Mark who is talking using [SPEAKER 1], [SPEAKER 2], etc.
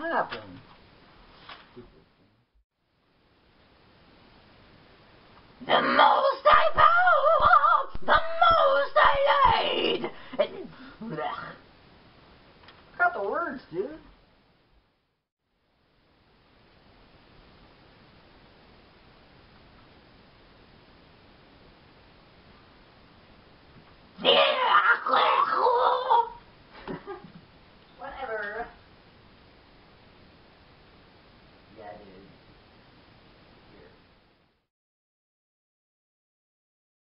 [SPEAKER 1] happen?
[SPEAKER 2] The most I bowed, the most I laid. And.
[SPEAKER 1] Got the words, dude.